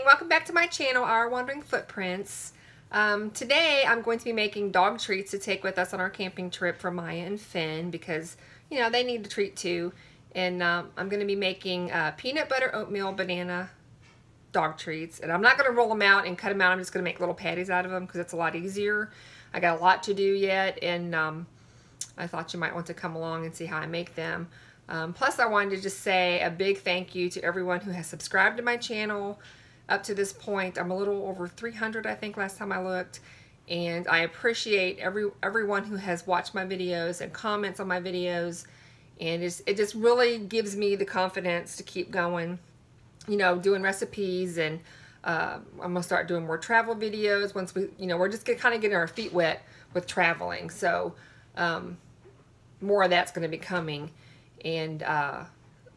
morning. Welcome back to my channel, Our Wandering Footprints. Um, today I'm going to be making dog treats to take with us on our camping trip for Maya and Finn because, you know, they need a treat too. And um, I'm going to be making uh, peanut butter oatmeal banana dog treats. And I'm not going to roll them out and cut them out. I'm just going to make little patties out of them because it's a lot easier. I got a lot to do yet and um, I thought you might want to come along and see how I make them. Um, plus, I wanted to just say a big thank you to everyone who has subscribed to my channel up to this point. I'm a little over 300, I think, last time I looked. And I appreciate every everyone who has watched my videos and comments on my videos. And it just really gives me the confidence to keep going, you know, doing recipes. And uh, I'm going to start doing more travel videos once we, you know, we're just kind of getting our feet wet with traveling. So um, more of that's going to be coming. And uh,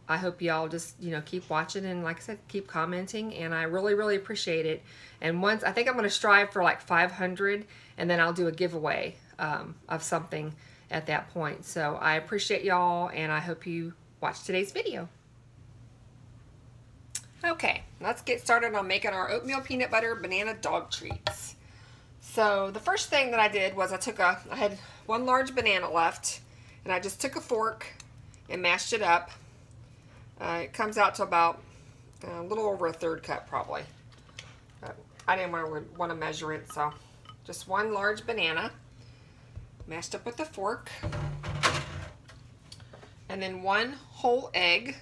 I hope y'all just, you know, keep watching and like I said, keep commenting. And I really, really appreciate it. And once, I think I'm going to strive for like 500 and then I'll do a giveaway um, of something at that point. So I appreciate y'all and I hope you watch today's video. Okay, let's get started on making our oatmeal peanut butter banana dog treats. So the first thing that I did was I took a, I had one large banana left and I just took a fork and mashed it up. Uh, it comes out to about uh, a little over a third cup probably. But I didn't want to, want to measure it, so just one large banana mashed up with a fork. And then one whole egg.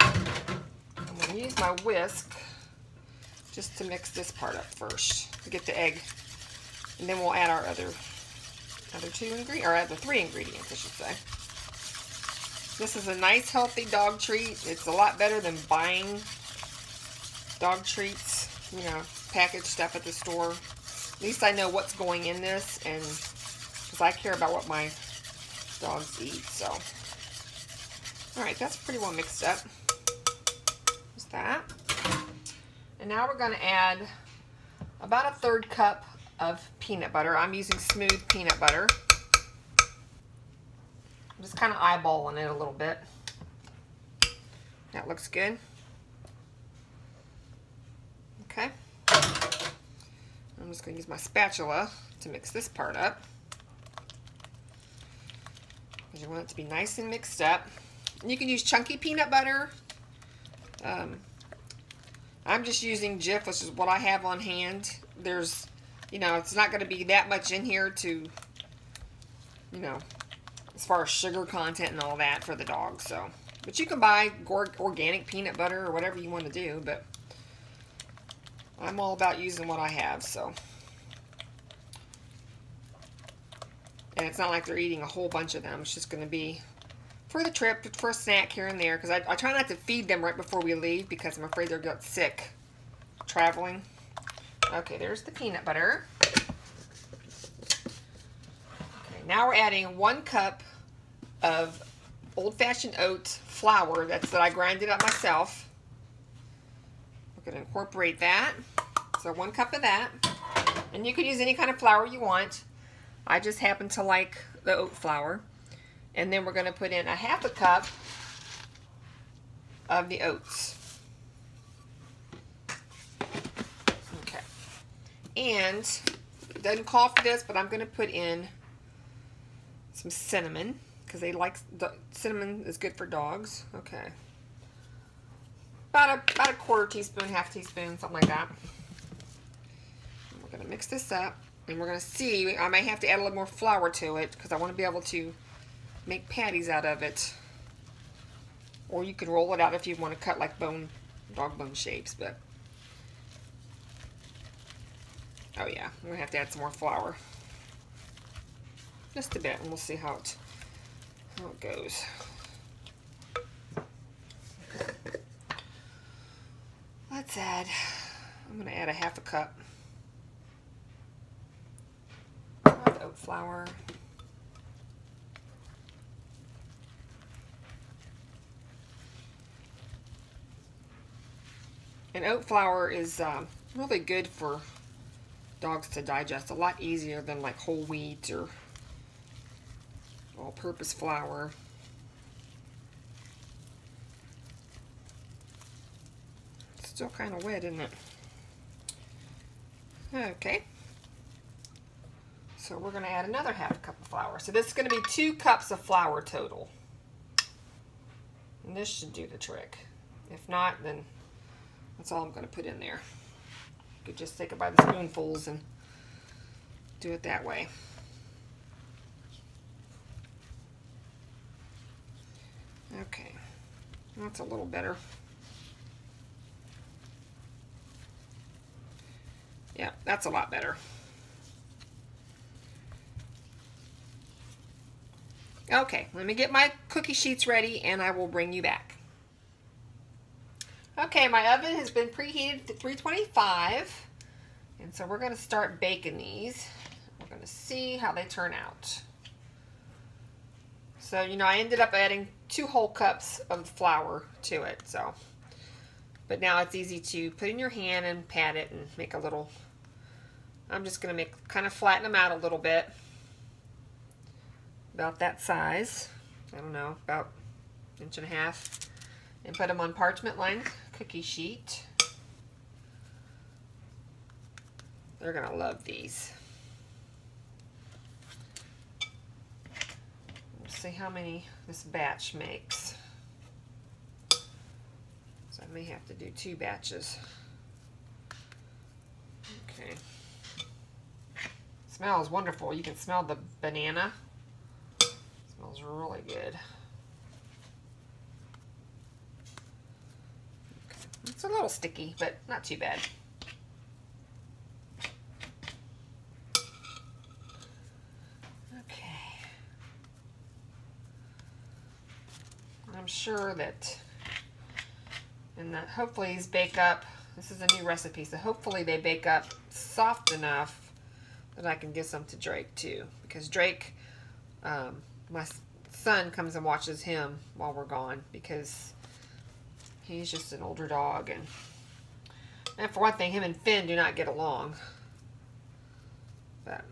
I'm going to use my whisk just to mix this part up first to get the egg. And then we'll add our other other two ingredients, or other three ingredients, I should say. This is a nice healthy dog treat. It's a lot better than buying dog treats, you know, packaged stuff at the store. At least I know what's going in this and because I care about what my dogs eat, so. Alright, that's pretty well mixed up. Just that. And now we're going to add about a third cup of peanut butter. I'm using smooth peanut butter just kind of eyeballing it a little bit. That looks good. Okay. I'm just going to use my spatula to mix this part up. Because you want it to be nice and mixed up. And you can use chunky peanut butter. Um, I'm just using Jif, which is what I have on hand. There's, you know, it's not going to be that much in here to, you know, as far as sugar content and all that for the dog. So, but you can buy organic peanut butter or whatever you want to do. But I'm all about using what I have. So, and it's not like they're eating a whole bunch of them. It's just going to be for the trip, for a snack here and there. Because I, I try not to feed them right before we leave because I'm afraid they'll get sick traveling. Okay, there's the peanut butter. Now we're adding one cup of old-fashioned oats flour that's that I grinded up myself. We're going to incorporate that. So one cup of that. And you could use any kind of flour you want. I just happen to like the oat flour. And then we're going to put in a half a cup of the oats. Okay. And doesn't call for this, but I'm going to put in some cinnamon because they like the cinnamon is good for dogs. Okay. About a, about a quarter teaspoon, half teaspoon, something like that. We're to mix this up. And we're to see, I may have to add a little more flour to it because I want to be able to make patties out of it. Or you can roll it out if you want to cut like bone, dog bone shapes. But, oh yeah, I'm to have to add some more flour. Just a bit, and we'll see how it, how it goes. Let's add, I'm going to add a half a cup of oat flour. And oat flour is um, really good for dogs to digest. A lot easier than like whole wheat or all-purpose flour. Just still kind of wet, isn't it? Okay. So we're going to add another half cup of flour. So this is going to be two cups of flour total. And this should do the trick. If not, then that's all I'm going to put in there. You could just take it by the spoonfuls and do it that way. Okay, that's a little better. Yeah, that's a lot better. Okay, let me get my cookie sheets ready and I will bring you back. Okay, my oven has been preheated to 325. And so we're going to start baking these. We're going to see how they turn out. So, you know, I ended up adding two whole cups of flour to it. So, but now it's easy to put in your hand and pat it and make a little, I'm just going to make, kind of flatten them out a little bit. About that size. I don't know, about inch and a half. And put them on parchment lined cookie sheet. They're going to love these. See how many this batch makes. So I may have to do two batches. Okay. Smells wonderful. You can smell the banana. Smells really good. It's a little sticky, but not too bad. Okay. I'm sure that, and that hopefully these bake up, this is a new recipe, so hopefully they bake up soft enough that I can give some to Drake too. Because Drake, um, my son comes and watches him while we're gone because He's just an older dog. And, and for one thing, him and Finn do not get along. But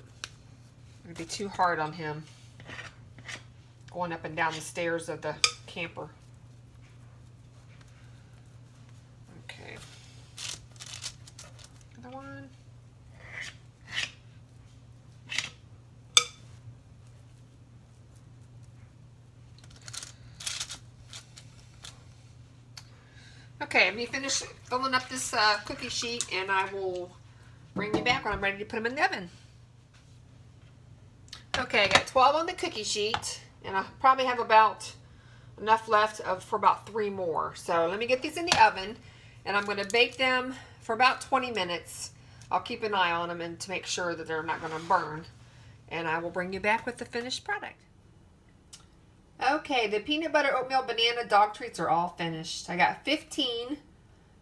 it'd be too hard on him going up and down the stairs of the camper. Okay. Another one. Okay, let me finish filling up this uh, cookie sheet and I will bring you back when I'm ready to put them in the oven. Okay, I got 12 on the cookie sheet and I probably have about enough left of, for about three more. So let me get these in the oven and I'm going to bake them for about 20 minutes. I'll keep an eye on them and to make sure that they're not going to burn. And I will bring you back with the finished product. Okay, the peanut butter oatmeal banana dog treats are all finished. I got 15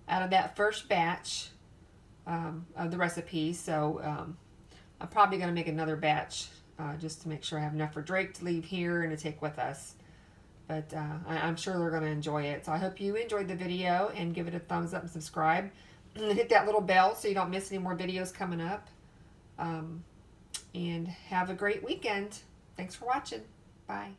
out of that first batch um, of the recipe, so um, I'm probably going to make another batch uh, just to make sure I have enough for Drake to leave here and to take with us. But uh, I, am sure they're going to enjoy it. So I hope you enjoyed the video and give it a thumbs up and subscribe. And hit that little bell so you don't miss any more videos coming up. Um, and have a great weekend. Thanks for watching. Bye.